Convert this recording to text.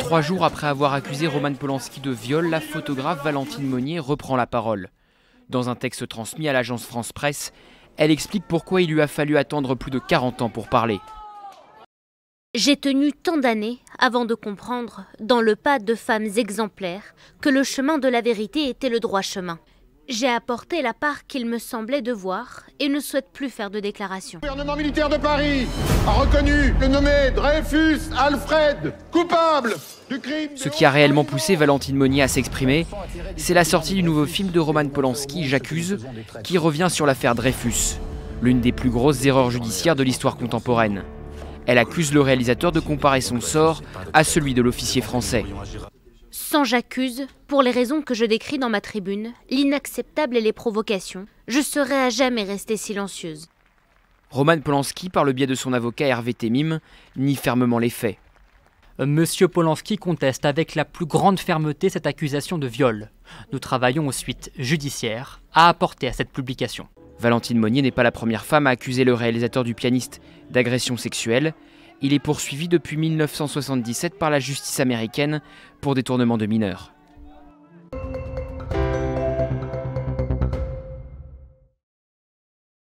Trois jours après avoir accusé Roman Polanski de viol, la photographe Valentine Monnier reprend la parole. Dans un texte transmis à l'agence France Presse, elle explique pourquoi il lui a fallu attendre plus de 40 ans pour parler. J'ai tenu tant d'années avant de comprendre, dans le pas de femmes exemplaires, que le chemin de la vérité était le droit chemin. J'ai apporté la part qu'il me semblait devoir et ne souhaite plus faire de déclaration. Le gouvernement militaire de Paris a reconnu le nommé Dreyfus Alfred coupable du crime. Ce qui a réellement poussé Valentine Monnier à s'exprimer, c'est la sortie du nouveau film de Roman Polanski, J'accuse, qui revient sur l'affaire Dreyfus, l'une des plus grosses erreurs judiciaires de l'histoire contemporaine. Elle accuse le réalisateur de comparer son sort à celui de l'officier français. Sans j'accuse, pour les raisons que je décris dans ma tribune, l'inacceptable et les provocations, je serai à jamais restée silencieuse. Roman Polanski, par le biais de son avocat Hervé Temim, nie fermement les faits. Monsieur Polanski conteste avec la plus grande fermeté cette accusation de viol. Nous travaillons aux suites judiciaires à apporter à cette publication. Valentine Monnier n'est pas la première femme à accuser le réalisateur du pianiste d'agression sexuelle. Il est poursuivi depuis 1977 par la justice américaine pour détournement de mineurs.